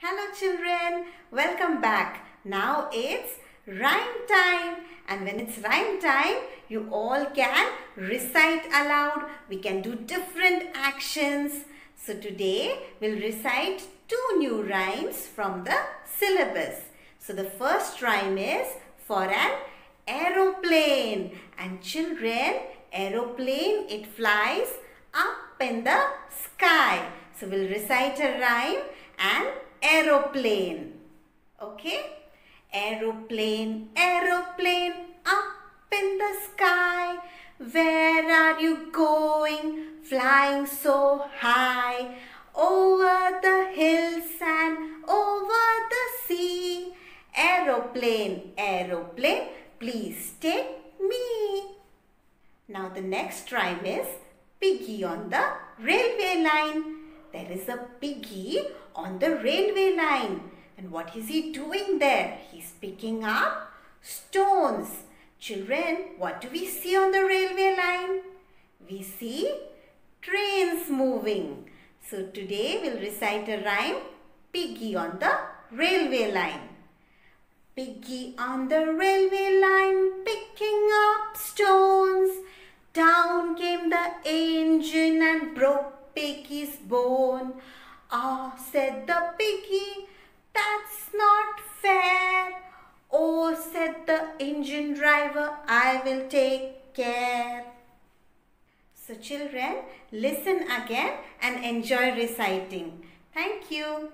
Hello children, welcome back. Now it's rhyme time and when it's rhyme time you all can recite aloud. We can do different actions. So today we'll recite two new rhymes from the syllabus. So the first rhyme is for an aeroplane and children aeroplane it flies up in the sky. So we'll recite a rhyme and aeroplane. Okay? Aeroplane, aeroplane up in the sky. Where are you going? Flying so high. Over the hills and over the sea. Aeroplane, aeroplane, please take me. Now the next rhyme is piggy on the railway line. There is a piggy on the railway line. And what is he doing there? He's picking up stones. Children, what do we see on the railway line? We see trains moving. So today we'll recite a rhyme, Piggy on the railway line. Piggy on the railway line picking up stones. Down came the engine and broke piggy's bone. Ah, said the piggy, that's not fair. Oh, said the engine driver, I will take care. So children, listen again and enjoy reciting. Thank you.